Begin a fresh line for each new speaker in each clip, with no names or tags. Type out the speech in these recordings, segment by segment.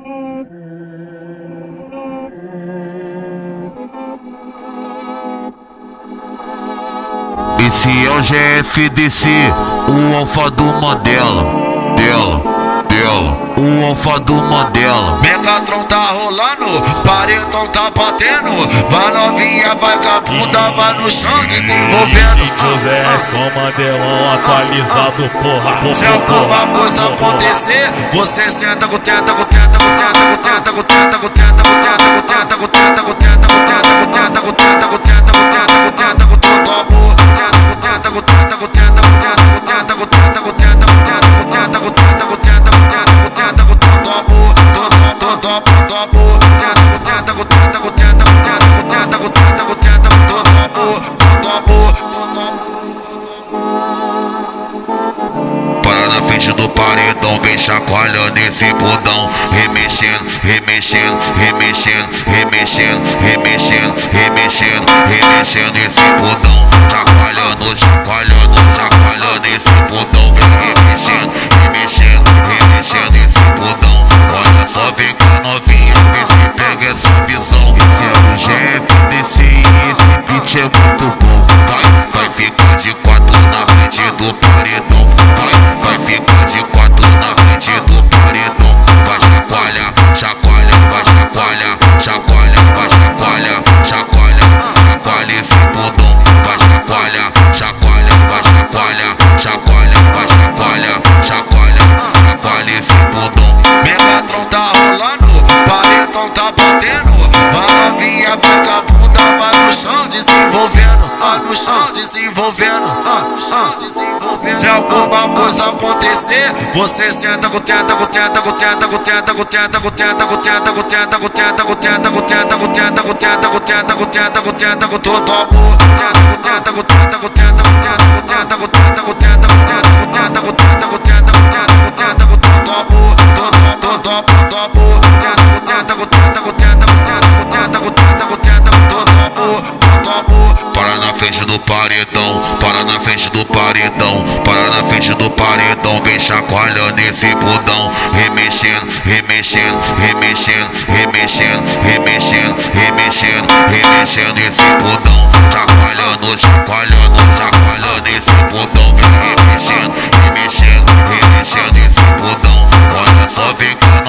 Esse é o GFDC, o alfa do Mandela, dela, o alfa do Mandela.
Megatron tá rolando, paredão tá batendo, vai novinha, vai com a bunda, vai no chão desenvolvendo.
José é só Mandelão atualizado, porra, porra.
Se alguma coisa acontecer, você senta com tenta, com tenta, com tenta, com tenta, com tenta, com tenta, com tenta, com tenta, com tenta, com tenta.
Frente do paredão Vem chacoalhando esse bundão Remexendo, remexendo, remexendo, remexendo, remexendo, remexendo, remexendo esse bundão Chacoalhando, chacoalhando, chacoalhando esse bundão Remexendo, remexendo, remexendo esse bundão Olha só, vem a novinha, vê se pega essa visão Esse é o GFDC e esse beat é muito bom Vai, vai ficar de quatro na frente do paredão fica de quatro na frente do paredão. Vai chacoalha, chacoalha, vai chacoalha, chacoalha, vai chacoalha, chacoalha, chacoalha esse bundão. Vai chacoalha, chacoalha, vai chacoalha, chacoalha, vai chacoalha, chacoalha, chacoalha esse bundão.
Megatron tá rolando, paredão tá batendo. Vai novinha, bunda, vai no chão desenvolvendo, vai no chão desenvolvendo, vai no chão desenvolvendo. Se alguma coisa acontecer, você senta com tenta, com tenta, com tenta, com tenta, com tenta, com tenta, com tenta, com tenta, com tenta, com tenta, com tenta, com tenta, com tenta, com tenta, com tenta, com tenta, com todo amor. Tenta, com tenta, com tenta, com tenta, com tenta, com tenta, com tenta, com tenta, com tenta, com tenta, com tenta, com tenta, com tenta, com tenta, com com com com com com com com com
paredão, vem chacoalhando esse bundão, remexendo, remexendo, remexendo, remexendo, remexendo, remexendo, remexendo esse bundão, chacoalhando, chacoalhando, chacoalhando esse bundão, remexendo, remexendo, remexendo esse bundão. Olha só, vem com a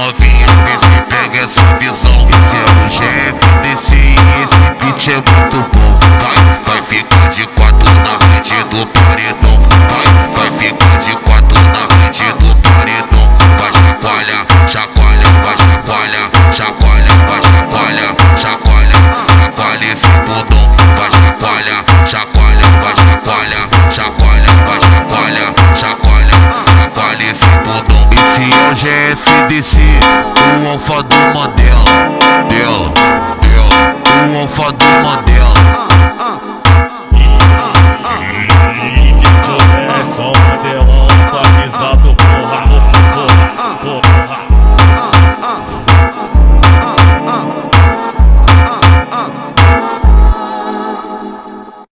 GFDC, o alfa do mandão.